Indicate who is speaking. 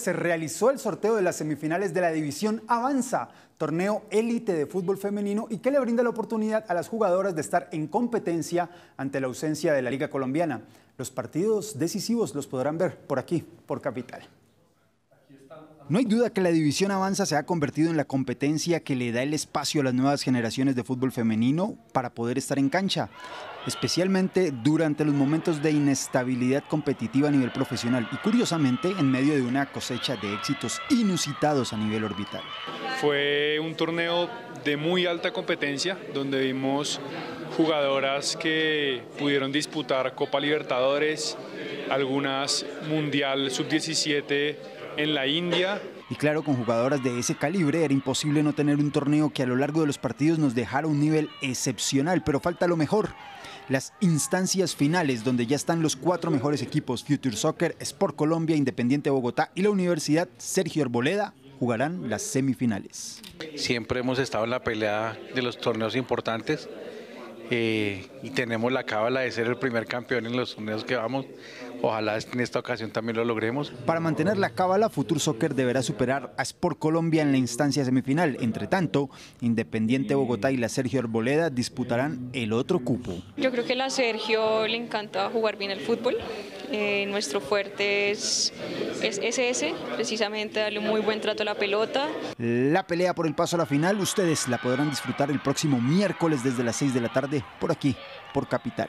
Speaker 1: Se realizó el sorteo de las semifinales de la División Avanza, torneo élite de fútbol femenino y que le brinda la oportunidad a las jugadoras de estar en competencia ante la ausencia de la Liga Colombiana. Los partidos decisivos los podrán ver por aquí, por Capital. No hay duda que la división avanza se ha convertido en la competencia que le da el espacio a las nuevas generaciones de fútbol femenino para poder estar en cancha, especialmente durante los momentos de inestabilidad competitiva a nivel profesional y curiosamente en medio de una cosecha de éxitos inusitados a nivel orbital.
Speaker 2: Fue un torneo de muy alta competencia donde vimos jugadoras que pudieron disputar Copa Libertadores, algunas Mundial Sub-17 en la India.
Speaker 1: Y claro, con jugadoras de ese calibre era imposible no tener un torneo que a lo largo de los partidos nos dejara un nivel excepcional, pero falta lo mejor. Las instancias finales, donde ya están los cuatro mejores equipos, Future Soccer, Sport Colombia, Independiente Bogotá y la Universidad Sergio Arboleda, jugarán las semifinales.
Speaker 3: Siempre hemos estado en la pelea de los torneos importantes eh, y tenemos la cábala de ser el primer campeón en los torneos que vamos. Ojalá en esta ocasión también lo logremos.
Speaker 1: Para mantener la cábala, Futur Soccer deberá superar a Sport Colombia en la instancia semifinal. Entre tanto, Independiente Bogotá y la Sergio Arboleda disputarán el otro cupo.
Speaker 4: Yo creo que a la Sergio le encanta jugar bien el fútbol. Eh, nuestro fuerte es, es, ese, precisamente darle un muy buen trato a la pelota.
Speaker 1: La pelea por el paso a la final, ustedes la podrán disfrutar el próximo miércoles desde las 6 de la tarde por aquí, por Capital.